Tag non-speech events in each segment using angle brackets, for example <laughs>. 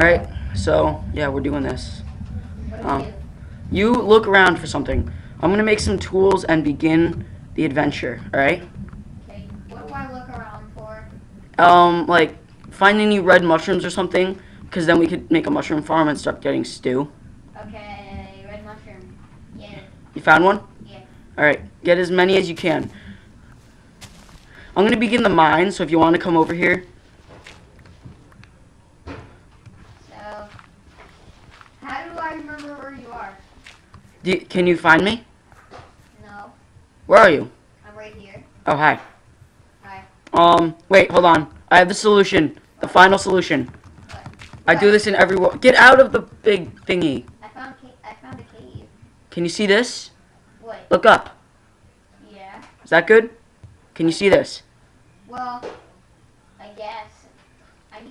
Alright, so, yeah, we're doing this. Um. You look around for something. I'm gonna make some tools and begin the adventure, alright? Okay. What do I look around for? Um, like, find any red mushrooms or something, because then we could make a mushroom farm and start getting stew. Okay, red mushroom. Yeah. You found one? Yeah. Alright, get as many as you can. I'm gonna begin the mine, so if you want to come over here. So, how do I remember where you are? Do you- can you find me? No, Where are you? I'm right here. Oh, hi. Hi. Um, wait, hold on. I have the solution. The final solution. What? I do this in every wo- Get out of the big thingy. I found ca- I found a cave. Can you see this? What? Look up. Yeah. Is that good? Can you see this? Well, I guess.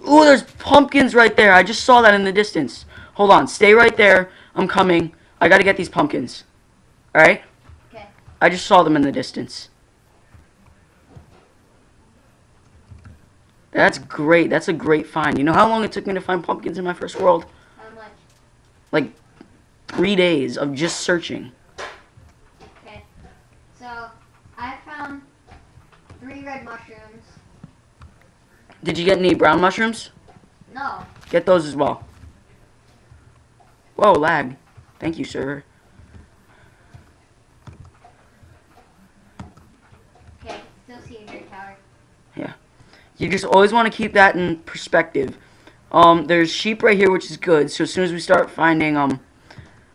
Ooh, there's pumpkins right there. I just saw that in the distance. Hold on. Stay right there. I'm coming. I gotta get these pumpkins. Alright? Okay. I just saw them in the distance. That's great. That's a great find. You know how long it took me to find pumpkins in my first world? How much? Like three days of just searching. Okay. So, I found three red mushrooms. Did you get any brown mushrooms? No. Get those as well. Whoa, lag. Thank you, sir. Okay. Still see a great tower. Yeah. You just always want to keep that in perspective. Um, there's sheep right here, which is good. So as soon as we start finding um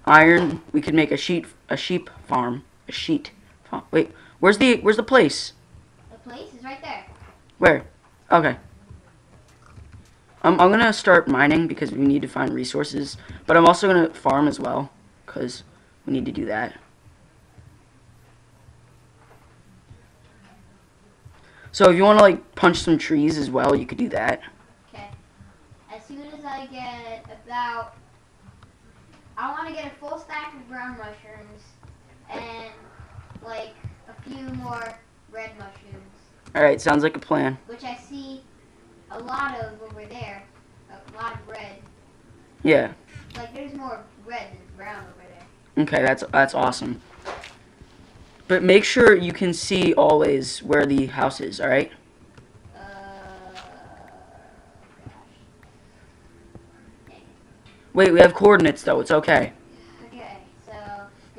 iron, we can make a sheep a sheep farm. A sheet. Farm. Wait, where's the where's the place? The place is right there. Where? Okay. I'm I'm gonna start mining because we need to find resources, but I'm also gonna farm as well because we need to do that. So if you want to like punch some trees as well, you could do that. Okay. As soon as I get about, I want to get a full stack of brown mushrooms and like a few more red mushrooms, All right, sounds like a plan. which I see a lot of over there. A lot of red. Yeah. Like there's more red than brown over there. Okay, that's that's awesome. But make sure you can see always where the house is. All right. Uh. Wait, we have coordinates though. It's okay. Okay, so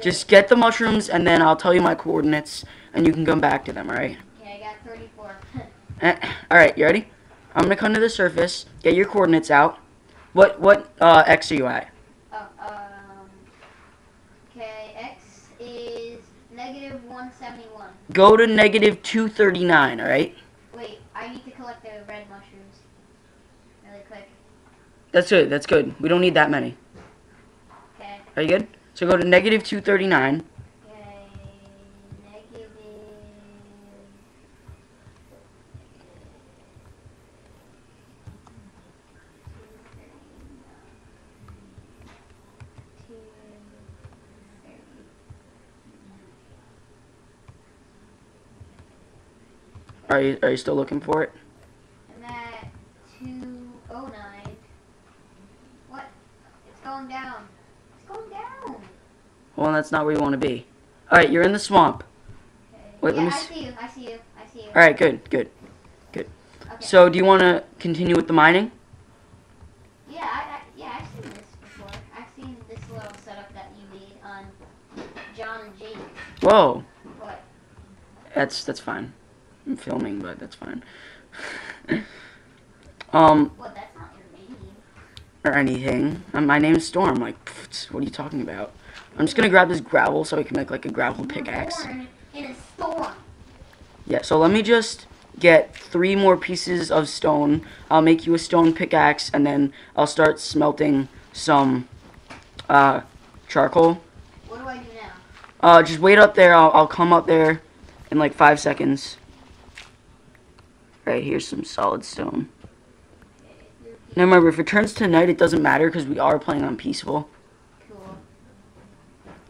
Just get the mushrooms, and then I'll tell you my coordinates, and you can come back to them. All right. okay, I got 34. <laughs> Eh, All right, you ready? I'm gonna come to the surface. Get your coordinates out. What what uh, x are you at? Oh, um. Okay, X is negative 171. Go to negative 239. All right. Wait, I need to collect the red mushrooms. Really quick. That's good. That's good. We don't need that many. Okay. Are you good? So go to negative 239. Okay. Negative. Are you are you still looking for it? I'm at 209. What? It's going down. It's going down. Well, that's not where you want to be. All right, you're in the swamp. Okay. Wait, let me I see you. I see you. I see you. All right, good, good. Okay. So, do you want to continue with the mining? Yeah, I, I, yeah, I've seen this before. I've seen this little setup that you made on John and Jake. Whoa, What? that's that's fine. I'm filming, but that's fine. <laughs> um, What? That's not your name. or anything. Um, my name's Storm. Like, pfft, what are you talking about? I'm just gonna grab this gravel so I can make like a gravel pickaxe. born in a storm. Yeah. So let me just get three more pieces of stone. I'll make you a stone pickaxe, and then I'll start smelting some uh, charcoal. What do I do now? Uh, just wait up there. I'll, I'll come up there in like five seconds. Right, here's some solid stone. Now remember, if it turns to night, it doesn't matter because we are playing on peaceful. Cool.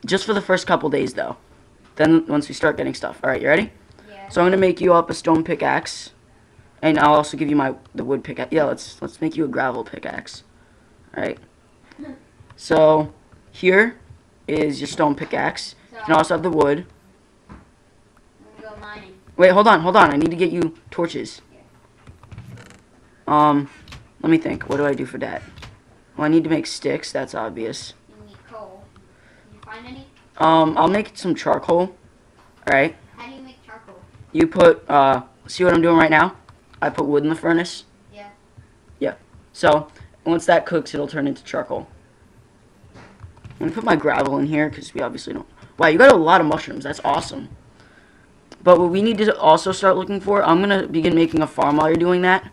Just for the first couple days, though. Then once we start getting stuff. All right, you ready? Yeah. So I'm gonna make you up a stone pickaxe, and I'll also give you my the wood pickaxe. Yeah, let's let's make you a gravel pickaxe. Alright. <laughs> So, here is your stone pickaxe. So You can also have the wood. I'm gonna go mining. Wait, hold on, hold on. I need to get you torches. Um, let me think. What do I do for that? Well, I need to make sticks. That's obvious. You need coal. Did you find any? Um, I'll make some charcoal. Alright. How do you make charcoal? You put, uh, see what I'm doing right now? I put wood in the furnace. Yeah. Yeah. So, once that cooks, it'll turn into charcoal. I'm gonna put my gravel in here, because we obviously don't... Wow, you got a lot of mushrooms. That's awesome. But what we need to also start looking for, I'm gonna begin making a farm while you're doing that.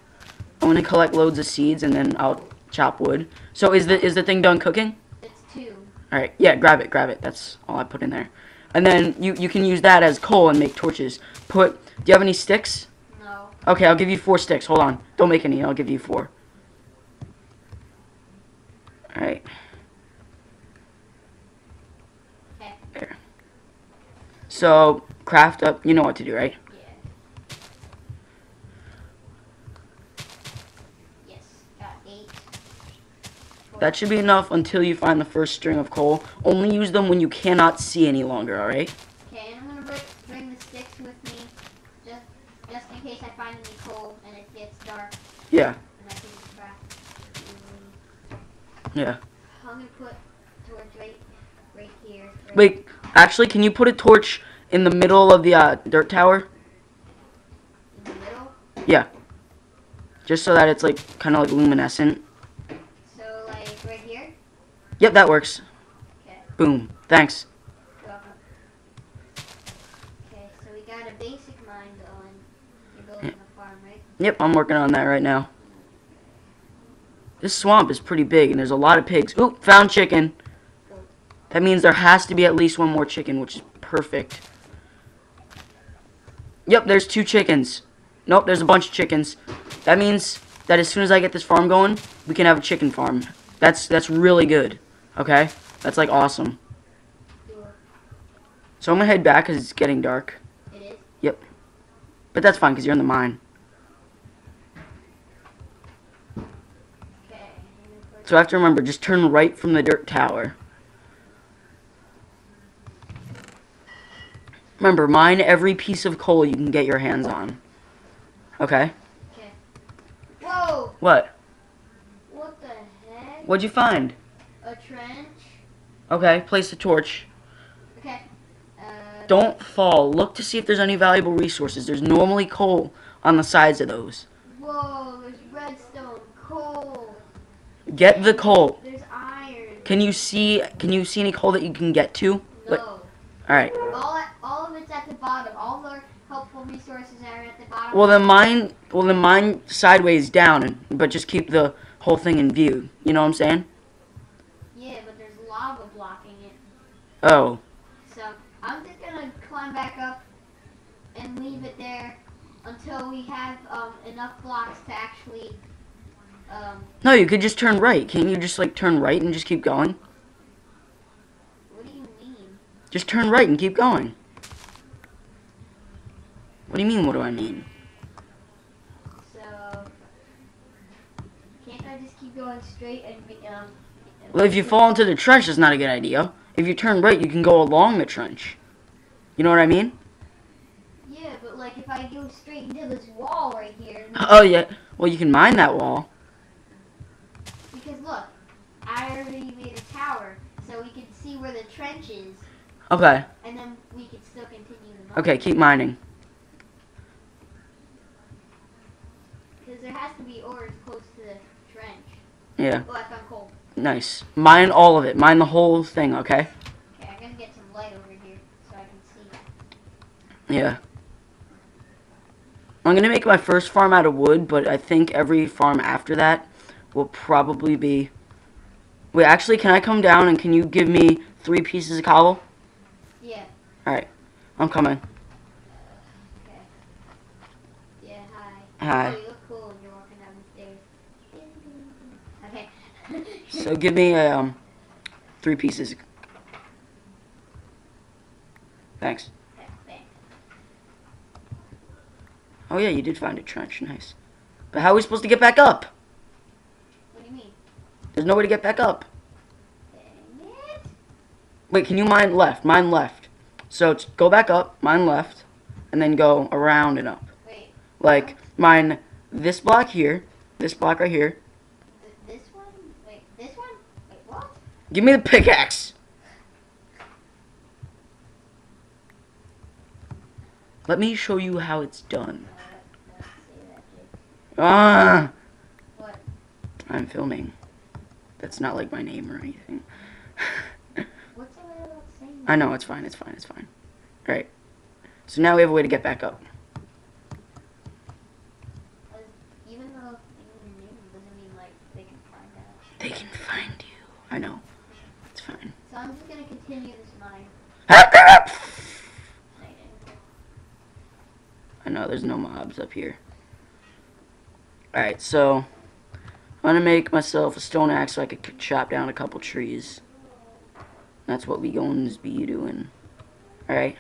I'm gonna collect loads of seeds, and then I'll chop wood. So is the, is the thing done cooking? It's two. Alright, yeah, grab it, grab it. That's all I put in there. And then you, you can use that as coal and make torches. Put, do you have any sticks? No. Okay, I'll give you four sticks. Hold on. Don't make any. I'll give you four. Alright. Okay. There. So, craft up. You know what to do, right? Yeah. Yes. Got eight. That should be enough until you find the first string of coal. Only use them when you cannot see any longer, alright? Okay, and I'm gonna bring, bring the sticks with me, just just in case I find any coal and it gets dark Yeah, and I can craft. yeah. I'm gonna put torch right, right here. Right Wait, actually, can you put a torch in the middle of the uh, dirt tower? in the middle. Yeah. Just so that it's like kind of like luminescent. So like right here. Yep, that works. Okay. Boom. Thanks. Okay, so we got a basic mine going. You're building a farm, right? Yep, I'm working on that right now. This swamp is pretty big, and there's a lot of pigs. Oop, found chicken. That means there has to be at least one more chicken, which is perfect. Yep, there's two chickens. Nope, there's a bunch of chickens. That means that as soon as I get this farm going, we can have a chicken farm. That's that's really good. Okay? That's like awesome. So I'm gonna head back because it's getting dark. It is. Yep. But that's fine because you're in the mine. Okay. I'm gonna put- So I have to remember, just turn right from the dirt tower. Remember, mine every piece of coal you can get your hands on. Okay? Okay? Whoa! What? What the heck? What'd you find? A trench? Okay, place the torch. Okay. Uh, Don't fall. Look to see if there's any valuable resources. There's normally coal on the sides of those. Whoa, there's redstone, coal, Get the coal. there's iron. Can you see can you see any coal that you can get to? No. Alright. All, all of it's at the bottom. All the helpful resources are at the bottom. Well then mine well then mine sideways down but just keep the whole thing in view. You know what I'm saying? Yeah, but there's lava blocking it. Oh. So I'm just gonna climb back up and leave it there until we have um, enough blocks to actually. Um, No, you could just turn right. Can't you just like turn right and just keep going? what do you mean? Just turn right and keep going. What do you mean, what do I mean? So can't I just keep going straight and be, um? Well, if you fall into the trench, that's not a good idea. If you turn right, you can go along the trench. You know what I mean? Yeah, but like if I go straight into this wall right here, Oh, yeah. Well, you can mine that wall. because look, I already made a tower, so we can see where the trench is, Okay. and then we can still continue the mine. Okay, keep mining. Because there has to be ores close to the trench. Yeah, Oh, I found coal. Nice. Mine all of it. Mine the whole thing, okay? Okay, I'm gonna get some light over here so I can see. Yeah. I'm gonna make my first farm out of wood, but I think every farm after that will probably be... Wait, actually, can I come down and can you give me three pieces of cobble? Yeah. Alright. I'm coming. Uh, okay. Yeah. Hi. Hi. Oh, you look cool when you're walking down the stairs. Okay. So give me um three pieces. Thanks. Oh yeah, you did find a trench. Nice. But how are we supposed to get back up? What do you mean? There's no way to get back up. Wait, can you mine left? Mine left. So it's go back up, mine left, and then go around and up. Wait, Like mine this block here, this block right here. th- this one? Wait, this one? Wait, what? Give me the pickaxe. Let me show you how it's done. Let's see that, Jake. Ah, What? I'm filming. That's not like my name or anything. What's the way about saying I know, it's fine, it's fine, it's fine. Alright. So now we have a way to get back up. Even though your name doesn't mean like they can find out. They can find you. I know. It's fine. So I'm just gonna continue this mine. I know, there's no mobs up here. Alright, so I'm gonna make myself a stone axe so I could chop down a couple trees. That's what we going to be doing. Alright.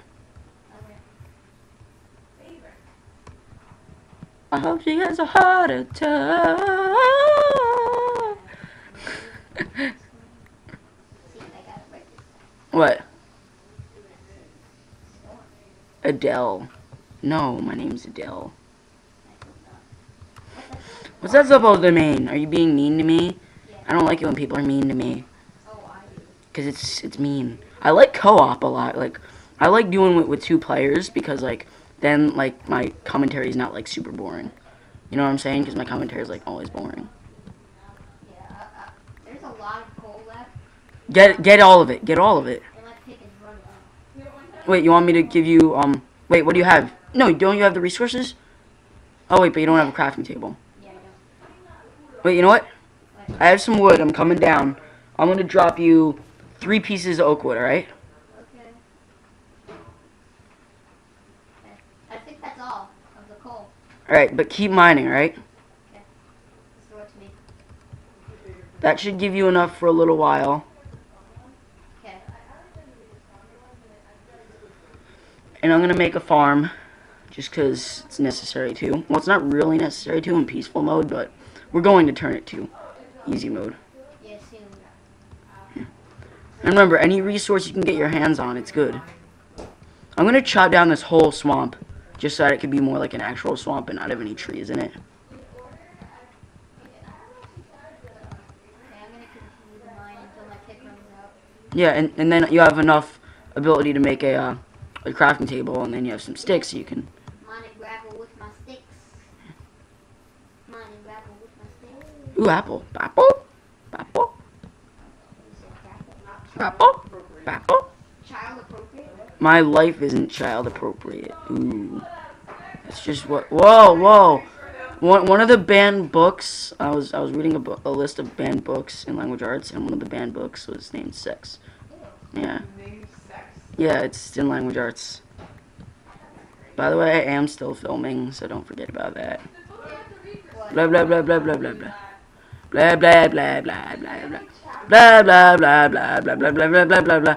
I hope she has a heart attack. See, I gotta break this. What? Adele. No, my name's Adele. What's that supposed to mean? Are you being mean to me? I don't like it when people are mean to me. Because it's it's mean. I like co-op a lot. Like I like doing it with two players because like then like my commentary is not like super boring. You know what I'm saying? Because my commentary is like always boring. Yeah. Uh, uh, there's a lot of coal left, Get get all of it. Get all of it. and my pick is running out. Wait, you want me to give you um? Wait, what do you have? No, don't you have the resources? Oh wait, but you don't have a crafting table. Yeah, Wait, you know what? I have some wood. I'm coming down. I'm gonna drop you three pieces of oak wood. All right? Okay. Okay. I think that's all of the coal. All right, but keep mining. Right? Throw it to me. That should give you enough for a little while. Okay. And I'm gonna make a farm, just because it's necessary to. Well, it's not really necessary to in peaceful mode, but we're going to turn it to easy mode. And remember, any resource you can get your hands on, it's good. I'm gonna chop down this whole swamp, just so that it could be more like an actual swamp and not have any trees in it. To. Yeah, and, and then you have enough ability to make a, uh, a crafting table, and then you have some sticks so you can. Mine and gravel with my sticks. Mine and gravel with my sticks. Ooh, apple, apple, apple, You said gravel, not apple, apple. child appropriate. My life isn't child appropriate. Ooh. That's just what. Whoa, whoa. One, one of the banned books. I was I was reading a, book, a list of banned books in language arts, and one of the banned books was named Sex. Yeah, Named sex. Yeah, it's in language arts. By the way, I am still filming, so don't forget about that. Blah blah blah blah blah blah blah. Blah blah blah blah blah blah. Blah blah blah blah blah blah blah blah blah blah blah.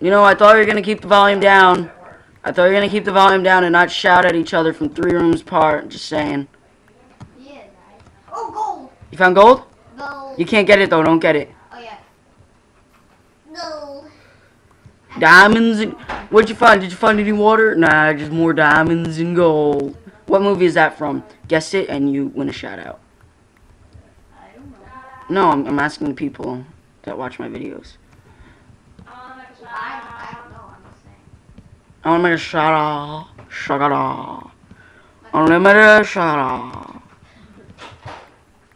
You know, I thought we were gonna keep the volume down. I thought we were gonna keep the volume down and not shout at each other from three rooms apart. Just saying. Yeah. Oh, gold! You found gold? Gold. You can't get it though. Don't get it. Oh, yeah. Gold. Diamonds and what'd you find? Did you find any water? Nah, just more diamonds and gold. What movie is that from? Guess it and you win a shout out. I don't know. No, I'm, I'm asking people that watch my videos. I, I don't know. I'm just saying. I want to make a shout out. Shout out. Unlimited shout out.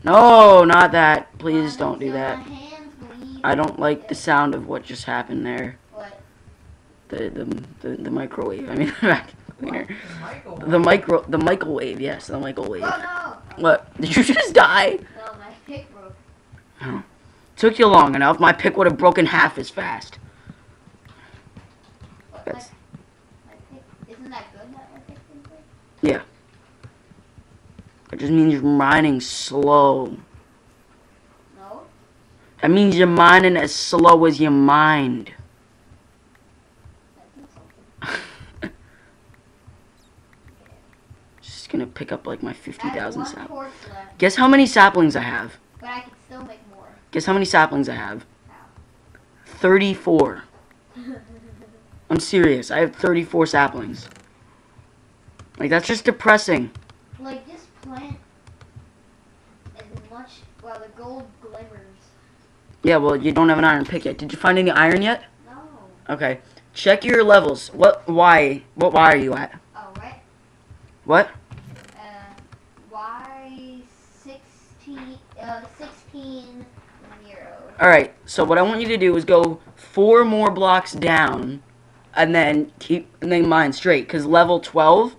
No, not that. Please don't do that. I don't like the sound of what just happened there. The the the, the microwave. I mean, <laughs> the vacuum cleaner. The micro the microwave. Yes, the microwave. Oh, no. What? <laughs> Did you just die? No, my pick broke. Oh. Took you long enough. My pick would have broken half as fast. My, That's my pick, isn't that good that my pick yeah. It just means you're mining slow. No? That means you're mining as slow as your mind. That's insulting. Just Just gonna pick up like my 50,000 one sap. Guess how many saplings I have? but I can still make more. Guess how many saplings I have? 34. <laughs> I'm serious. I have 34 saplings. Like, that's just depressing. like just plant as much while the gold glimmers. Yeah, well, you don't have an iron pick yet. Did you find any iron yet? No. Okay. Check your levels. What, why, what why are you at? Oh, right. What? Uh, Y sixteen. Uh, sixteen zero. Alright, so what I want you to do is go four more blocks down and then keep, and then mine straight. Because level 12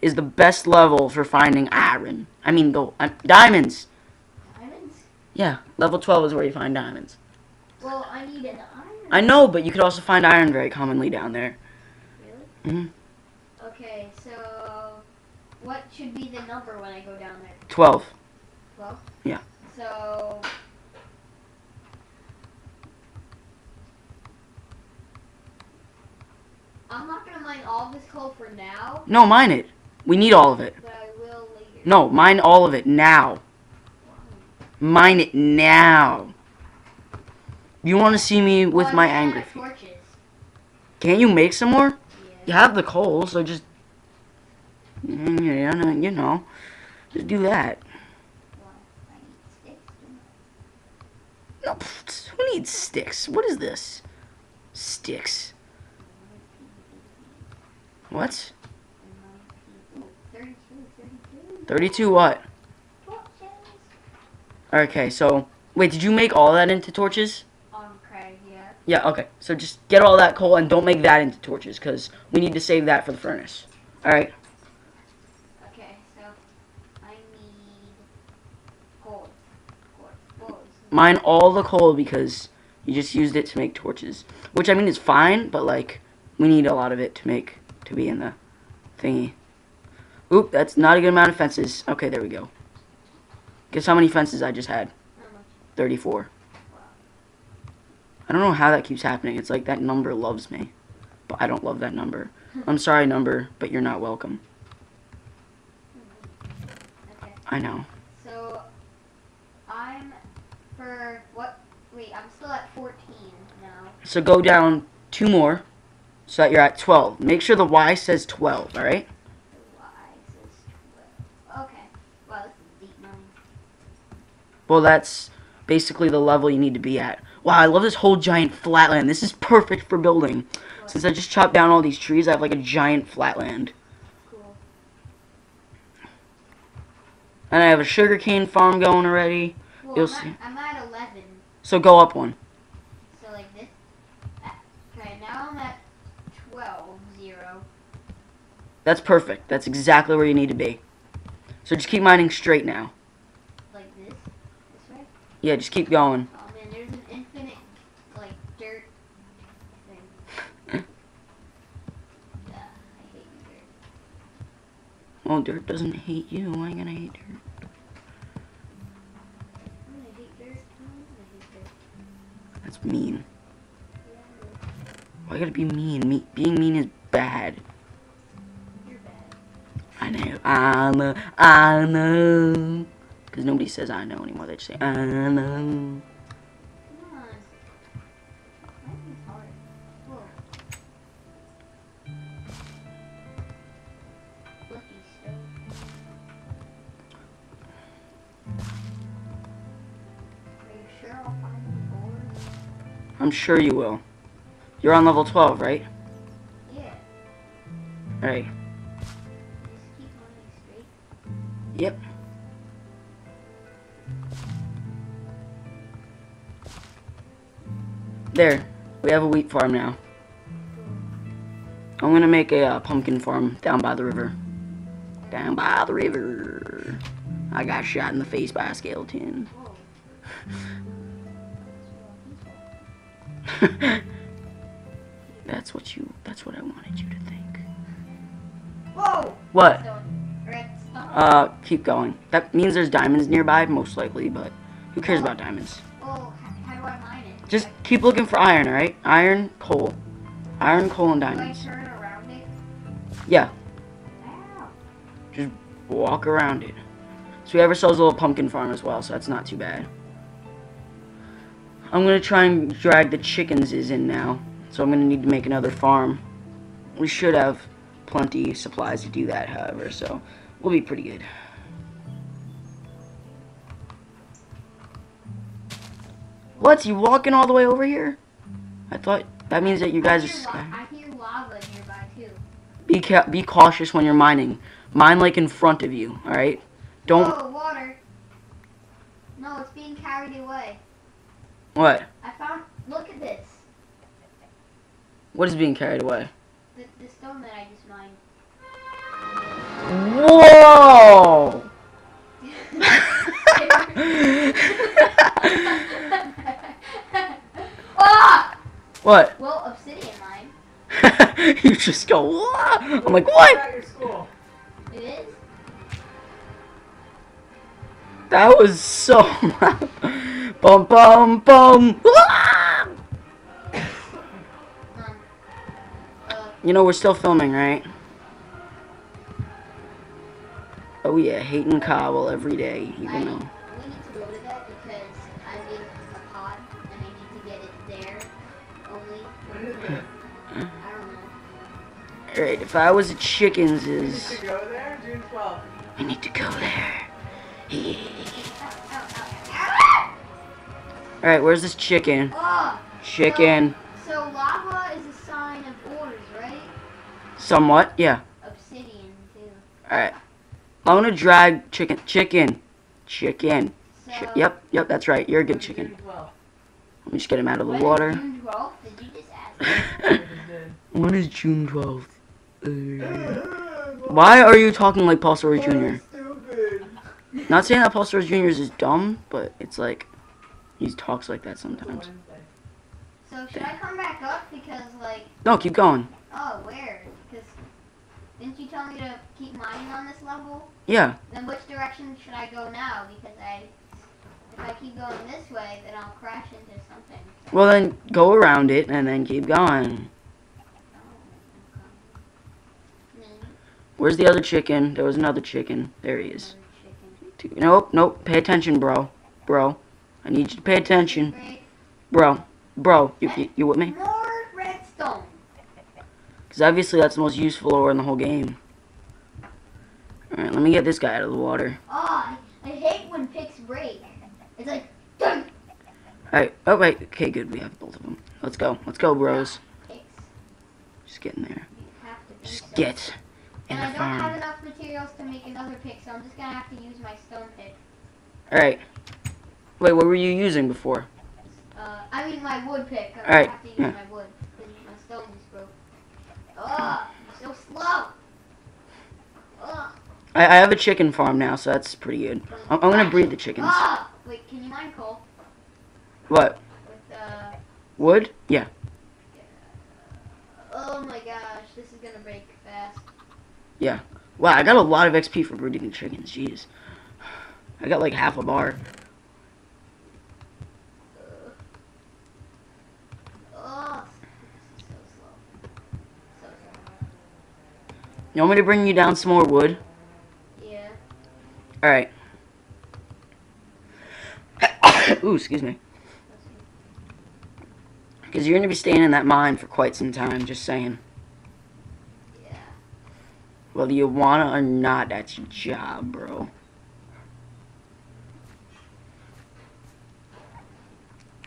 is the best level for finding iron. I mean, gold. Uh, diamonds. Diamonds. Yeah, level 12 is where you find diamonds. Well, I need an iron. I know, but you could also find iron very commonly down there. Really? Mhm. Okay, so what should be the number when I go down there? 12. Twelve. Yeah. So. I'm not gonna mine all this coal for now, No, mine it. We need all of it. but I will later. No, mine all of it now. Mine it now. You want to see me with Well, my angry feet. Can't you make some more? Yeah. You have the coal, so just. Mm, Yeah, you know. Just do that. Well, I need sticks. No, who needs sticks? What is this? Sticks. What? 32, 32. 32 what? Okay, so. Wait, did you make all that into torches? Craig, yeah. Yeah, okay. So just get all that coal and don't make that into torches, because we need to save that for the furnace. Alright. Okay, so I need. Gold. Gold. Mine all the coal because you just used it to make torches. Which, I mean, is fine, but, like, we need a lot of it to make, to be in the thingy. Oop, that's not a good amount of fences. Okay, there we go. Guess how many fences I just had? 34. I don't know how that keeps happening. It's like that number loves me. But I don't love that number. I'm sorry, number, but you're not welcome. Okay. I know. So I'm for what? Wait, I'm still at 14 now. So go down two more so that you're at 12. Make sure the Y says 12, alright? The Y says 12. Okay. Wow, this is deep mine. Well, that's basically the level you need to be at. Wow, I love this whole giant flatland. This is perfect for building. Since I just chopped down all these trees, I have like a giant flatland. Cool. And I have a sugarcane farm going already. Well, You'll I'm, see. At, I'm at 11. So go up one. So like this. Uh, Okay, now I'm at 12. Zero. That's perfect. That's exactly where you need to be. So just keep mining straight now. Like this. This way. Yeah, just keep going. Oh man, there's an infinite like dirt thing. <laughs> yeah, I hate dirt. Well, dirt doesn't hate you. I ain't gonna hate dirt. I hate dirt. I hate dirt. That's mean. Why gotta be mean? Me- being mean is bad. I know, I know, Because nobody says I know anymore. They just say, I know. I'm sure you will. You're on level 12, right? There. We have a wheat farm now. I'm gonna make a uh, pumpkin farm down by the river. Down by the river. I got shot in the face by a skeleton. <laughs> That's what you. That's what I wanted you to think. Whoa! What? Uh, keep going. That means there's diamonds nearby, most likely, but who cares about diamonds? Just keep looking for iron, alright? Iron, coal. Iron, coal, and diamonds. turn around it? Yeah. Just walk around it. So we have ourselves a little pumpkin farm as well, so that's not too bad. I'm gonna try and drag the chickens is in now. So I'm gonna need to make another farm. We should have plenty supplies to do that, however, so we'll be pretty good. What? You walking all the way over here? I thought that means that you guys I are. I hear lava nearby too. Be ca- be cautious when you're mining. Mine like in front of you. All right. Don't. Oh, water. No, it's being carried away. What? I found. Look at this. What is being carried away? The, the stone that I just mined. Whoa! <laughs> <laughs> what? Well, obsidian mine. <laughs> you just go. "Whoa!" I'm like, what? At your school. It is. That was so loud. <laughs> Bum bum bum. Um. <coughs> Uh, You know we're still filming, right? Oh yeah, hating Cobble every day, I, even though. Alright, if I was a chickens You need is to go there June 12th. I need to go there. <laughs> Alright, where's this chicken? ow. Oh, Chicken. so lava is a sign of ores, right? Somewhat, yeah. Obsidian too. Alright. I'm gonna drag chicken chicken. Chicken. So. Chi- yep, yep, that's right. You're a good chicken. Let me just get him out of the when is water. June 12th? Did you just ask? me? I just did. when is June 12th? Why are you talking like Paul Soares Jr.? Not saying that Paul Soares Jr. is dumb, but it's like he talks like that sometimes. So should I come back up because like No, keep going. oh where? because didn't you tell me to keep mining on this level? Yeah. Then which direction should I go now? Because I if I keep going this way then I'll crash into something. Well then go around it and then keep going. Mm, Where's the other chicken? There was another chicken. There he is. Nope, nope. Pay attention, bro. Bro. I need you to pay attention. Bro. Bro, you, you, you with me? More redstone. Because obviously that's the most useful ore in the whole game. Alright, let me get this guy out of the water. Oh, I, hate when picks break. It's like Alright, oh wait. Okay, good. We have both of them. Let's go. Let's go, bros. Just get in there. You have to think Just get And I don't have enough materials to make another pick, so I'm just gonna have to use my stone pick. Alright. Wait, what were you using before? Uh, I mean my wood pick. I Alright, have to use yeah. my wood. My stone just broke. Ugh, you're so slow. Ugh. I, I have a chicken farm now, so that's pretty good. I'm, I'm gonna breed the chickens. Ah! Wait, can you mine coal What? with uh? Wood? Yeah. Oh my gosh, this is gonna break fast. Wow, I got a lot of XP for breeding the chickens. Jeez. I got like half a bar. This is so slow. So slow. You want me to bring you down some more wood? Yeah. Alright. <coughs> Ooh, excuse me. Because you're going to be staying in that mine for quite some time, just saying. Whether you wanna or not, that's your job, bro.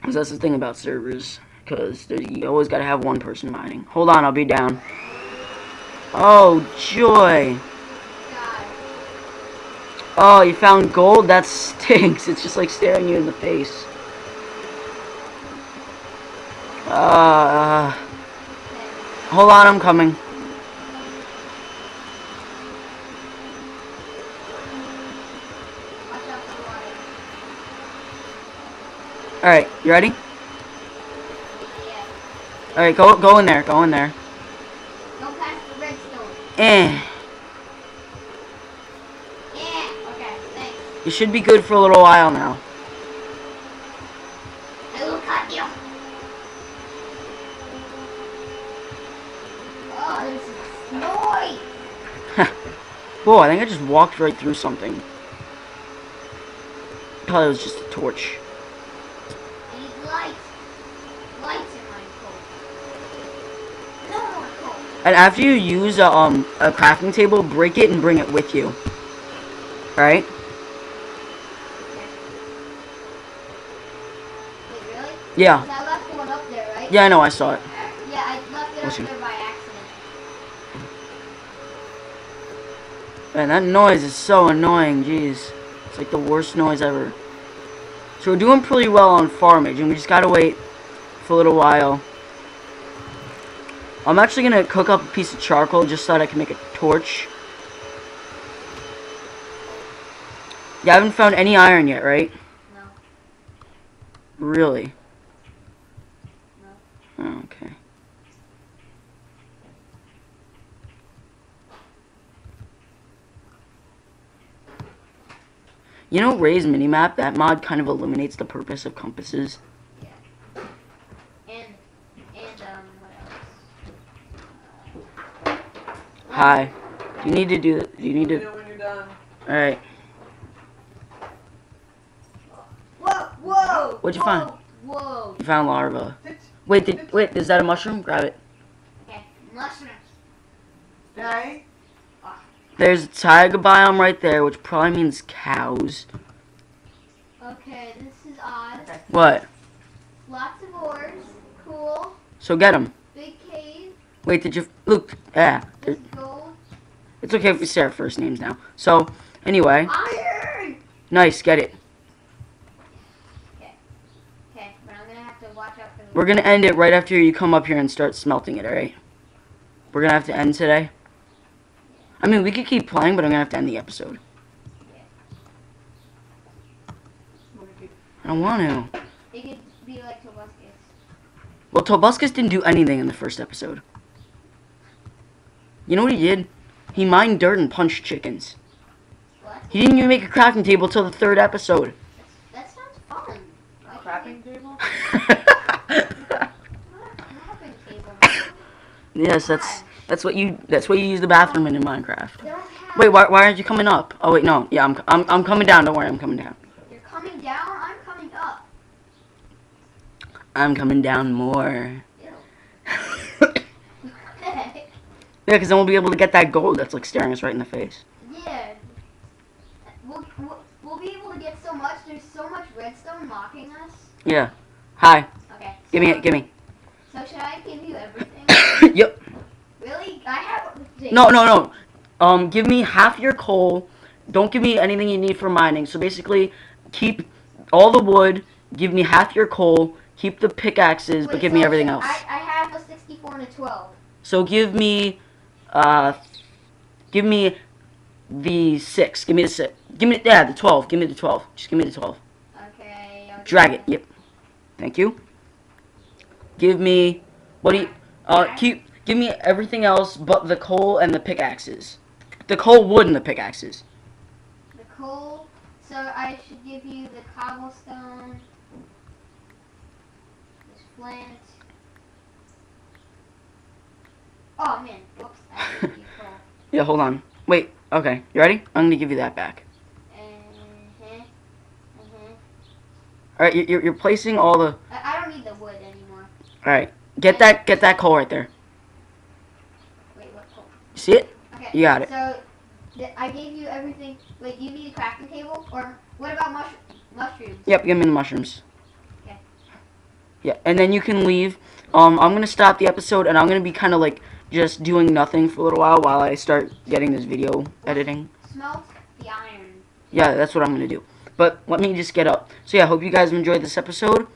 Cause that's the thing about servers. Cause you always gotta have one person mining. Hold on, I'll be down. Oh, joy. Oh, you found gold? That stinks. It's just like staring you in the face. Uh, hold on, I'm coming. Watch out for the water. Alright, you ready? Yeah. Alright, go go in there, go in there. Go past the redstone. Eh. Yeah. Okay. Thanks. You should be good for a little while now. I will cut you. Oh, this is noise. Whoa, I think I just walked right through something. Probably was just a torch. I need lights. Lights in my coal. No more coal. And after you use a, um, a crafting table, break it and bring it with you. Alright? Wait, really? Yeah. I left one up there, right? Yeah, I know, I saw it. Yeah, I left it up there by accident. Man, that noise is so annoying, jeez. It's like the worst noise ever. So we're doing pretty well on farmage, and we just gotta wait for a little while. I'm actually gonna cook up a piece of charcoal just so that I can make a torch. You haven't found any iron yet, right? No. Really? Oh, okay. You know Rei's minimap? That mod kind of eliminates the purpose of compasses. And, and, um, what else? Hi. Do you need to do Do you need to... know when. Alright. Whoa, whoa! What'd you whoa, find? Whoa. You found lava. Wait, did, wait, is that a mushroom? Grab it. Okay, mushrooms. Stay. There's a taiga biome right there, which probably means cows. Okay, this is odd. Okay. What? Lots of ores. Cool. So get them. Big cave. Wait, did you... look? yeah. This is gold. It's okay if we say our first names now. So, anyway. Iron! Nice, get it. Okay, but I'm gonna have to watch out for the. We're gonna end it right after you come up here and start smelting it, alright? We're gonna have to end today. I mean, we could keep playing, but I'm gonna have to end the episode. I don't want to. It could be like Tobuscus. Well, Tobuscus didn't do anything in the first episode. You know what he did? He mined dirt and punched chickens. What? He didn't even make a crafting table till the third episode. That sounds fun. Why can't Crafting table? Not a crafting table. <laughs> yes, that's that's what you that's what you use the bathroom in in Minecraft. They don't have. Wait, why, why aren't you coming up? Oh wait, no, yeah, I'm I'm I'm coming down. Don't worry, I'm coming down. You're coming down. I'm coming up. I'm coming down more. Ew. yeah, because then we'll be able to get that gold that's like staring us right in the face. yeah. We'll, we'll, we'll be able to get so much. There's so much redstone mocking us. Yeah. Hi. Okay. Give me it. Give me. So should I give you everything? <coughs> yep. really? I have. No, no, no. Um, give me half your coal. Don't give me anything you need for mining. So basically, keep all the wood. Give me half your coal. Keep the pickaxes, but Wait, give me everything else. I, I have a 64 and a 12. So give me, uh, give me the six. Give me the six. Give me yeah the twelve. Give me the twelve. Just give me the twelve. Okay. okay. Drag it. Yep. Thank you. Give me what do you uh keep give me everything else but the coal and the pickaxes. The coal wood and the pickaxes. The coal. So I should give you the cobblestone. This flint. Oh man, whoops! I didn't give you coal. Yeah, hold on. Wait. Okay, you ready? I'm gonna give you that back. Uh-huh. Uh-huh. All right, you're you're placing all the. I, don't need the wood anymore. All right, get that get that coal right there. Wait, what coal? You see it? Okay. You got it. So th- I gave you everything. Wait, do you need a crafting table, or what about mush- mushrooms? Yep, give me the mushrooms. Okay. Yeah, and then you can leave. Um, I'm gonna stop the episode, and I'm gonna be kind of like just doing nothing for a little while while I start getting this video editing. Smelt the iron. Yeah, that's what I'm gonna do. But let me just get up. So yeah, hope you guys enjoyed this episode.